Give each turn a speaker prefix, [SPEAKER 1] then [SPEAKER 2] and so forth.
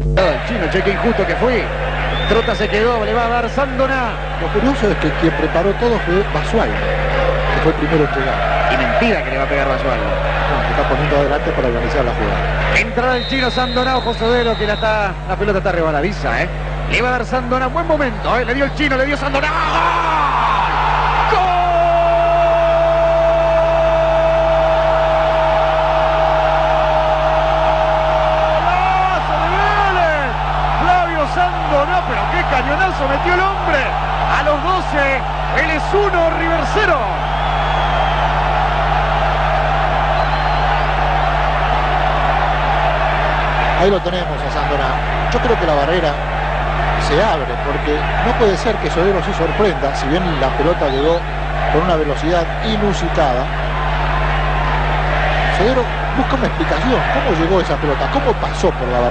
[SPEAKER 1] El chino, cheque injusto que fue. Trota se quedó, le va a dar Sandona.
[SPEAKER 2] Lo curioso es que quien preparó todo fue Basualdo, que fue el primero en llegar.
[SPEAKER 1] Y mentira que le va a pegar Basualdo.
[SPEAKER 2] No, se está poniendo adelante para organizar la jugada.
[SPEAKER 1] Entra el chino Sandona, ojo Sodero, que la, está, la pelota está rebaladiza, ¿eh? Le va a dar Sandona, buen momento, ¿eh? Le dio el chino, le dio Sandona. ¡Gol! Pero qué cañonazo metió el hombre. A los 12, Vélez 1, River 0.
[SPEAKER 2] Ahí lo tenemos a Sandona. Yo creo que la barrera se abre porque no puede ser que Sodero se sorprenda, si bien la pelota llegó con una velocidad inusitada. Sodero busca una explicación, ¿cómo llegó esa pelota? ¿Cómo pasó por la barrera?